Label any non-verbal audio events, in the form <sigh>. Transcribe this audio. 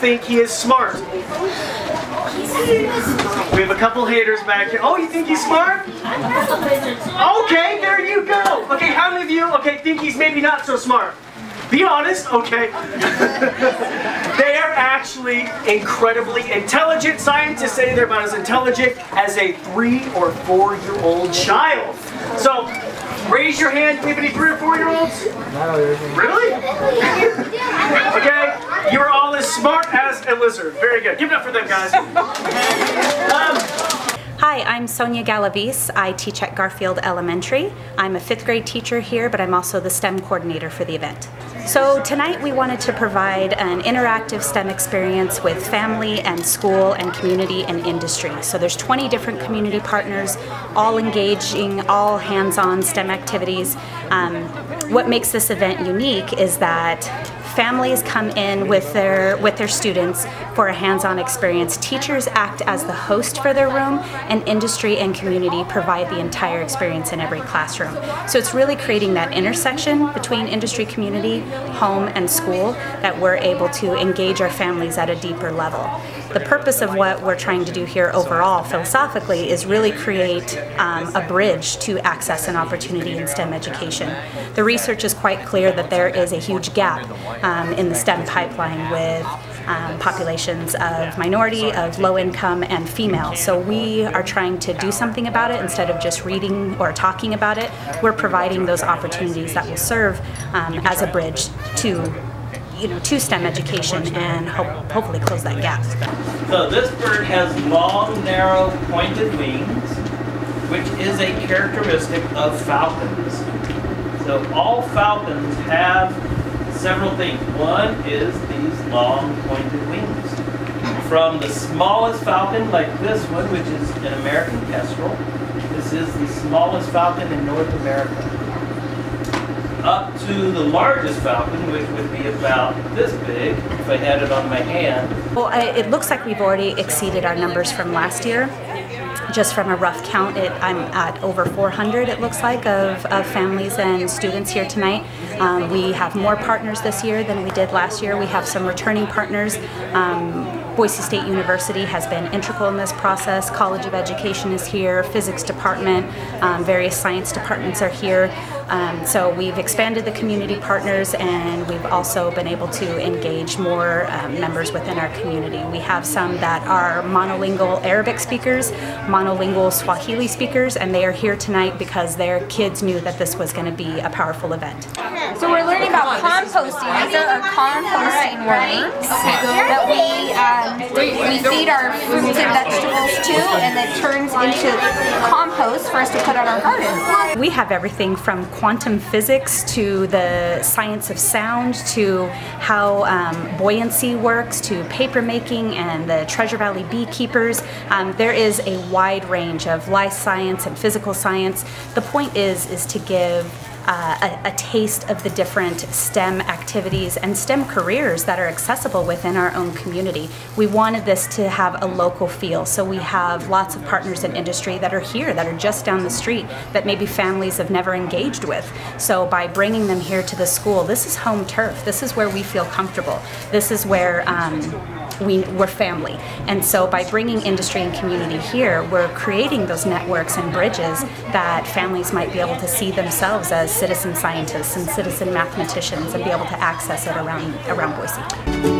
think he is smart? We have a couple haters back here. Oh, you think he's smart? Okay, there you go. Okay, how many of you, okay, think he's maybe not so smart? Be honest, okay. <laughs> they are actually incredibly intelligent. Scientists say they're about as intelligent as a three or four year old child. So, raise your hand. Do we have any three or four year olds? Really? <laughs> okay, you're all as smart as a lizard. Very good. Give it up for them, guys. Um, Hi, I'm Sonia Galavis. I teach at Garfield Elementary. I'm a fifth grade teacher here, but I'm also the STEM coordinator for the event. So tonight we wanted to provide an interactive STEM experience with family and school and community and industry. So there's 20 different community partners, all engaging, all hands-on STEM activities. Um, what makes this event unique is that families come in with their with their students for a hands-on experience. Teachers act as the host for their room, and industry and community provide the entire experience in every classroom. So it's really creating that intersection between industry, community, home, and school that we're able to engage our families at a deeper level. The purpose of what we're trying to do here overall, philosophically, is really create um, a bridge to access and opportunity in STEM education. The research is quite clear that there is a huge gap um, in the STEM pipeline with um, populations of minority, of low income, and female. So we are trying to do something about it instead of just reading or talking about it. We're providing those opportunities that will serve um, as a bridge to you know, to STEM education and hope, hopefully close that gap. So this bird has long, narrow, pointed wings, which is a characteristic of falcons. So all falcons have several things. One is these long pointed wings. From the smallest falcon, like this one, which is an American kestrel, this is the smallest falcon in North America, up to the largest falcon, which would be about this big, if I had it on my hand. Well, I, it looks like we've already exceeded our numbers from last year just from a rough count, it, I'm at over 400, it looks like, of, of families and students here tonight. Um, we have more partners this year than we did last year. We have some returning partners. Um, Boise State University has been integral in this process. College of Education is here, physics department, um, various science departments are here. Um, so we've expanded the community partners and we've also been able to engage more um, members within our community. We have some that are monolingual Arabic speakers, monolingual Swahili speakers, and they are here tonight because their kids knew that this was going to be a powerful event. So about composting. These are our composting worms that we um, we feed our fruits and vegetables to, and it turns into compost for us to put on our garden. We have everything from quantum physics to the science of sound to how um, buoyancy works to paper making and the Treasure Valley beekeepers. Um, there is a wide range of life science and physical science. The point is is to give uh, a, a, taste of the different STEM activities and STEM careers that are accessible within our own community. We wanted this to have a local feel, so we have lots of partners in industry that are here, that are just down the street, that maybe families have never engaged with. So by bringing them here to the school, this is home turf. This is where we feel comfortable. This is where um, we, we're family. And so by bringing industry and community here, we're creating those networks and bridges that families might be able to see themselves as citizen scientists and citizen mathematicians and be able to access it around, around Boise.